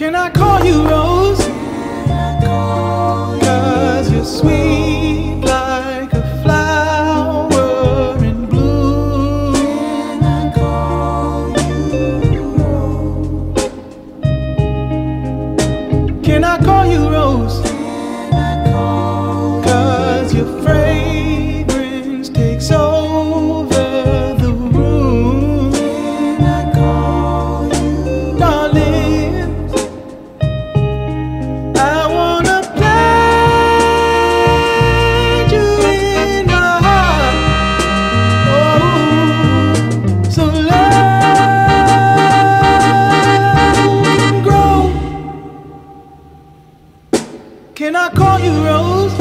Can I call you Rose? Cause you're sweet like a flower in bloom. Can I call you Rose? Can I call Can I call you Rose?